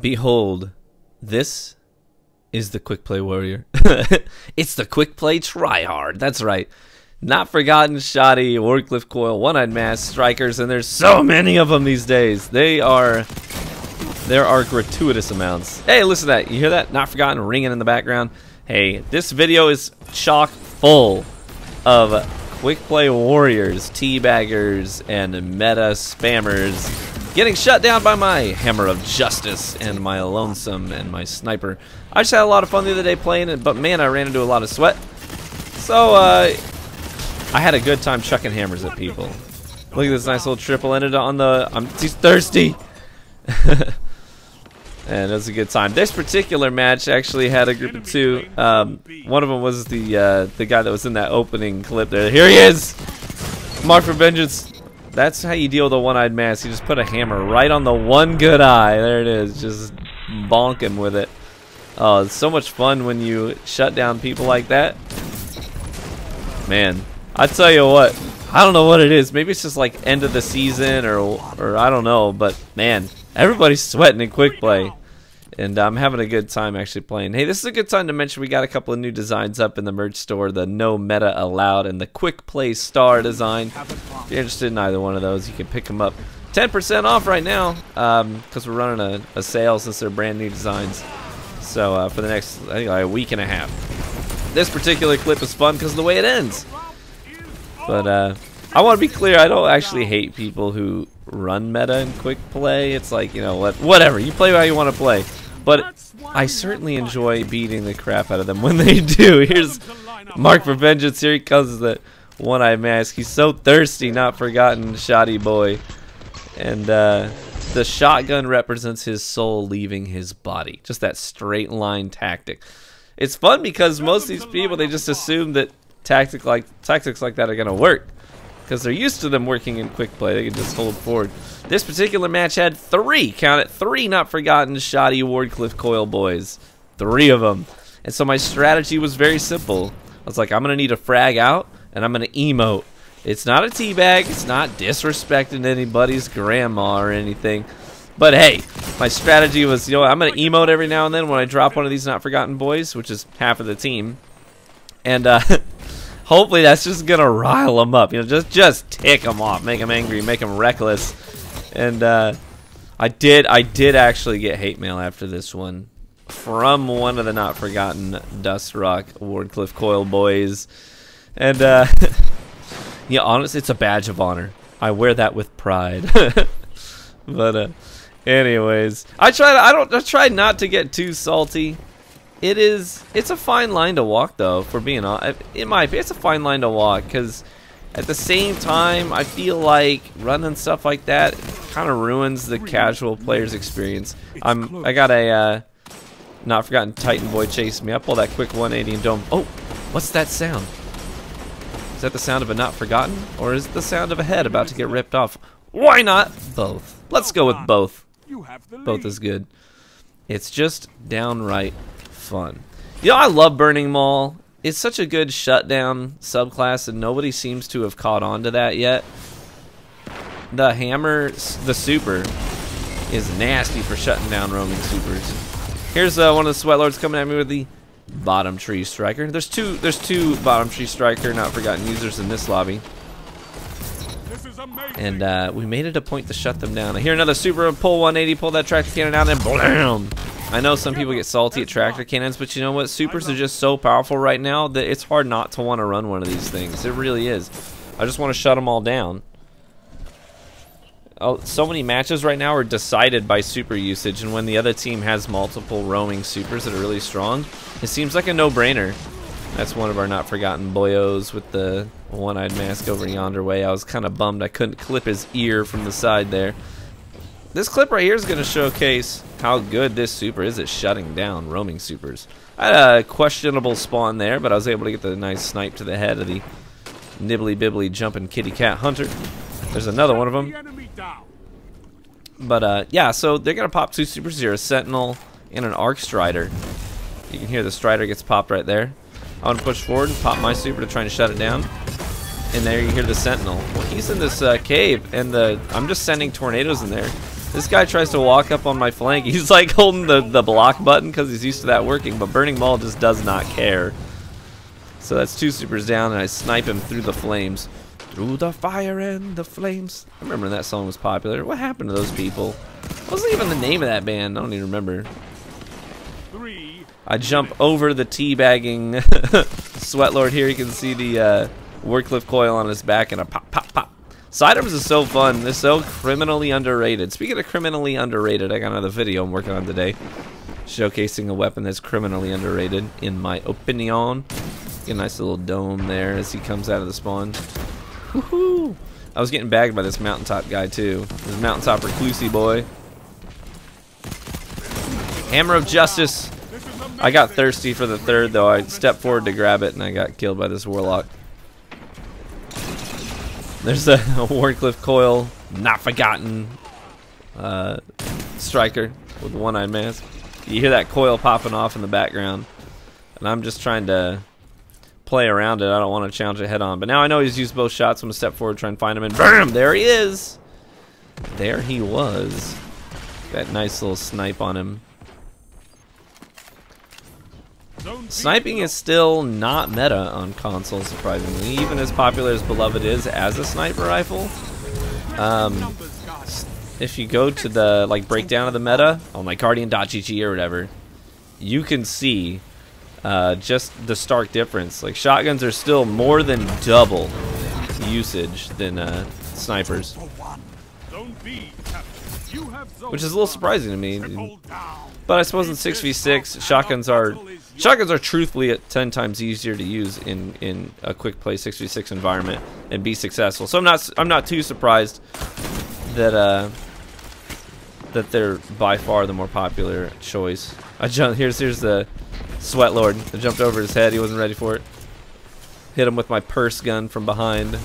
Behold, this is the quick play warrior. it's the quick play tryhard. That's right. Not forgotten, shoddy, Wardcliff Coil, one-eyed mask strikers, and there's so many of them these days. They are, there are gratuitous amounts. Hey, listen to that. You hear that? Not forgotten ringing in the background. Hey, this video is chock full of quick play warriors, teabaggers, and meta spammers getting shut down by my Hammer of Justice and my Lonesome and my Sniper. I just had a lot of fun the other day playing it, but man, I ran into a lot of sweat. So, uh, I had a good time chucking hammers at people. Look at this nice little triple ended on the... I'm thirsty! and it was a good time. This particular match actually had a group of two. Um, one of them was the uh, the guy that was in that opening clip there. Here he is! Mark for Vengeance. That's how you deal with a one-eyed mask. You just put a hammer right on the one good eye. There it is. Just bonking with it. Oh, it's so much fun when you shut down people like that. Man, I tell you what, I don't know what it is. Maybe it's just like end of the season or or I don't know, but man, everybody's sweating in quick play. And I'm having a good time actually playing. Hey, this is a good time to mention we got a couple of new designs up in the merch store. The No Meta Allowed and the Quick Play Star design. If you're interested in either one of those, you can pick them up. 10% off right now because um, we're running a, a, sale since they're brand new designs. So uh, for the next, I think like a week and a half. This particular clip is fun because of the way it ends. But uh, I want to be clear, I don't actually hate people who run meta and quick play. It's like, you know, what, whatever. You play how you want to play. But I certainly enjoy beating the crap out of them when they do. Here's Mark for Vengeance. Here he comes with the one-eye mask. He's so thirsty, not forgotten, shoddy boy. And uh, the shotgun represents his soul leaving his body. Just that straight line tactic. It's fun because most of these people, they just assume that tactic like tactics like that are going to work because they're used to them working in quick play. They can just hold forward. This particular match had three, count it, three not forgotten shoddy Wardcliff Coil boys. Three of them. And so my strategy was very simple. I was like, I'm going to need a frag out, and I'm going to emote. It's not a teabag. It's not disrespecting anybody's grandma or anything. But hey, my strategy was, you know, I'm going to emote every now and then when I drop one of these not forgotten boys, which is half of the team. And uh, hopefully that's just gonna rile them up. You know, just just tick them off, make them angry, make them reckless. And uh, I did I did actually get hate mail after this one from one of the not forgotten Dust Rock Wardcliff Coil boys. And uh, yeah, honestly, it's a badge of honor. I wear that with pride. but uh, anyways, I try. I don't. I try not to get too salty it is. It's a fine line to walk, though. For being on in my opinion, it's a fine line to walk because at the same time, I feel like running stuff like that kind of ruins the casual player's experience. I'm. I got a. Uh, not forgotten Titan boy chasing me. I pull that quick 180 and dome. Oh, what's that sound? Is that the sound of a not forgotten, or is it the sound of a head about to get ripped off? Why not both? Let's go with both. Both is good. It's just downright fun. You know, I love Burning Maul. It's such a good shutdown subclass, and nobody seems to have caught on to that yet. The hammer, the super, is nasty for shutting down roaming supers. Here's uh, one of the sweat lords coming at me with the bottom tree striker. There's two. There's two bottom tree striker, not forgotten users in this lobby. And uh, we made it a point to shut them down. I hear another super pull 180, pull that tractor cannon out, and blam! I know some people get salty at tractor cannons, but you know what? Supers are just so powerful right now that it's hard not to want to run one of these things. It really is. I just want to shut them all down. Oh, so many matches right now are decided by super usage, and when the other team has multiple roaming supers that are really strong, it seems like a no-brainer. That's one of our not forgotten boyos with the one-eyed mask over yonder way. I was kind of bummed I couldn't clip his ear from the side there. This clip right here is going to showcase how good this super is at shutting down roaming supers. I had a questionable spawn there, but I was able to get the nice snipe to the head of the nibbly bibbly jumping kitty cat hunter. There's another one of them. But uh, yeah, so they're going to pop two supers here, a sentinel and an arc strider. You can hear the strider gets popped right there. I'm going to push forward and pop my super to try and shut it down. And there you hear the sentinel. Well, he's in this uh, cave, and the I'm just sending tornadoes in there. This guy tries to walk up on my flank. He's like holding the, the block button because he's used to that working, but Burning Maul just does not care. So that's two supers down, and I snipe him through the flames. Through the fire and the flames. I remember that song was popular. What happened to those people? What was even the name of that band? I don't even remember. Three. I jump over the teabagging sweat lord here. You can see the uh, coil on his back and a pop, pop, pop. Sidearms is so fun. They're so criminally underrated. Speaking of criminally underrated, I got another video I'm working on today showcasing a weapon that's criminally underrated, in my opinion. Get a nice little dome there as he comes out of the spawn. Woohoo! I was getting bagged by this mountaintop guy too. This mountaintop reclusey boy. Hammer of Justice. I got thirsty for the third though. I stepped forward to grab it and I got killed by this warlock. There's a, a Wardcliff coil, not forgotten uh, striker with one-eyed mask. You hear that coil popping off in the background, and I'm just trying to play around it. I don't want to challenge it head on. But now I know he's used both shots. I'm going to step forward, try and find him, and BAM! There he is! There he was. That nice little snipe on him. Sniping is still not meta on console, surprisingly. Even as popular as Beloved is as a sniper rifle. Um, if you go to the like breakdown of the meta on like Guardian.gg or whatever, you can see uh, just the stark difference. Like shotguns are still more than double usage than uh, snipers, which is a little surprising to me. But I suppose in 6v6, shotguns are shotguns are truthfully at 10 times easier to use in in a quick play 6v6 environment and be successful. So I'm not I'm not too surprised that uh, that they're by far the more popular choice. I jump here's here's the Sweat Lord. I jumped over his head. He wasn't ready for it. Hit him with my purse gun from behind.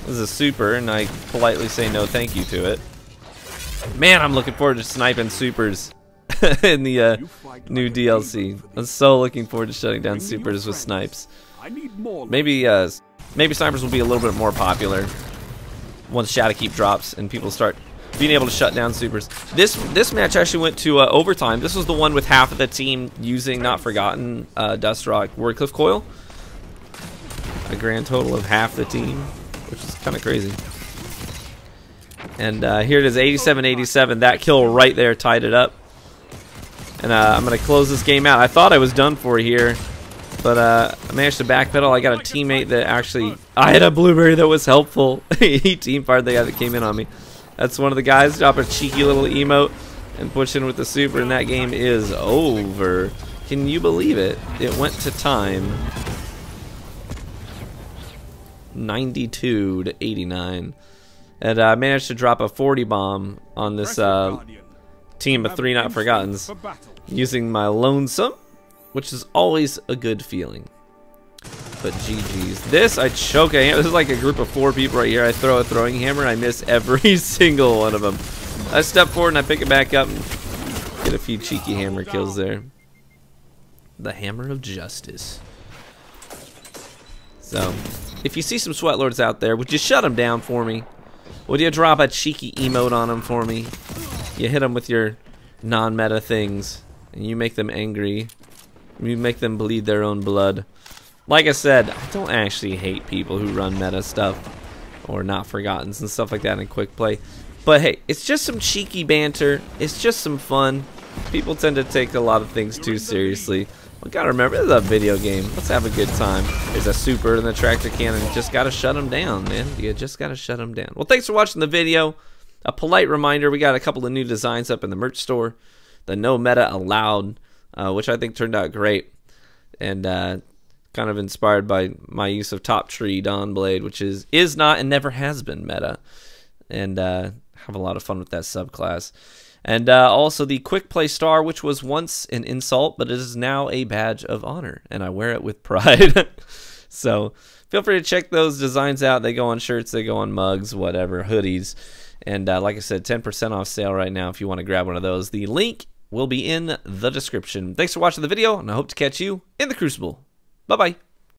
This is a super, and I politely say no thank you to it. Man, I'm looking forward to sniping supers in the uh, new DLC. I'm so looking forward to shutting down supers with snipes. Maybe uh, maybe snipers will be a little bit more popular once Shadowkeep drops and people start being able to shut down supers. This this match actually went to uh, overtime. This was the one with half of the team using Not Forgotten uh, Dustrock Wardcliff Coil. A grand total of half the team, which is kind of crazy. And uh, here it is, 87-87. That kill right there tied it up. And uh, I'm going to close this game out. I thought I was done for here. But uh, I managed to backpedal. I got a teammate that actually... I had a blueberry that was helpful. he team fired the guy that came in on me. That's one of the guys. Drop a cheeky little emote and push in with the super. And that game is over. Can you believe it? It went to time. 92 to 89. And I uh, managed to drop a 40 bomb on this uh, team of three not forgottens using my lonesome, which is always a good feeling. But GG's. This, I choke a hammer. This is like a group of four people right here. I throw a throwing hammer I miss every single one of them. I step forward and I pick it back up and get a few cheeky hammer kills there. The Hammer of Justice. So, if you see some sweat lords out there, would you shut them down for me? Would you drop a cheeky emote on them for me? You hit them with your non-meta things, and you make them angry. You make them bleed their own blood. Like I said, I don't actually hate people who run meta stuff or not forgottens and stuff like that in quick play. But hey, it's just some cheeky banter. It's just some fun. People tend to take a lot of things too seriously. We gotta remember, this is a video game. Let's have a good time. There's a super in the tractor cannon. Just gotta shut them down, man. You just gotta shut them down. Well, thanks for watching the video. A polite reminder, we got a couple of new designs up in the merch store. The no meta allowed, uh, which I think turned out great. And uh, kind of inspired by my use of Top Tree Dawn Blade, which is is not and never has been meta. And uh, have a lot of fun with that subclass. And uh, also the Quick Play Star, which was once an insult, but it is now a badge of honor, and I wear it with pride. so feel free to check those designs out. They go on shirts, they go on mugs, whatever, hoodies. And uh, like I said, 10% off sale right now if you want to grab one of those. The link will be in the description. Thanks for watching the video, and I hope to catch you in the Crucible. Bye-bye.